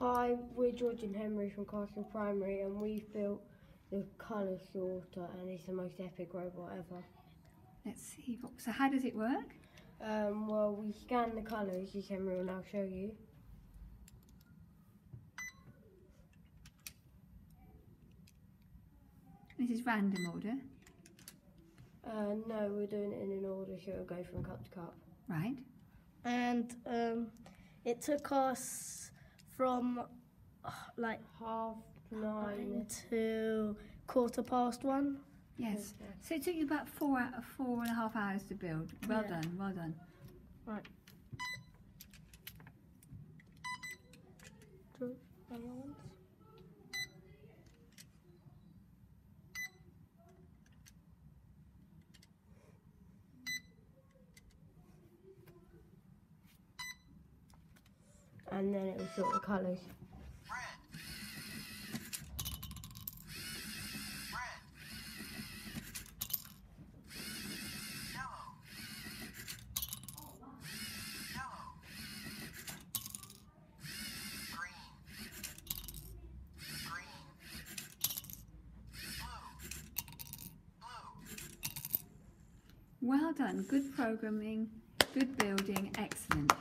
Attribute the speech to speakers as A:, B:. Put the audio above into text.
A: Hi, we're George and Henry from Castle Primary, and we've built the colour sorter, and it's the most epic robot ever.
B: Let's see. What, so how does it work?
A: Um, well, we scan the colours, as Henry will now show you.
B: This is random order,
A: Uh, no, we're doing it in an order, so it'll go from cup to cup.
B: right?
C: and um, it took us from uh, like
A: Half nine.
C: to quarter past one.
B: Yes.
A: Okay.
B: So it took you about four out of four and a half hours to build. Well
C: Yeah.
B: done. Well done.
C: Right.
A: And then it will sort the colours.
B: Well done. Good programming. Good building. Excellent.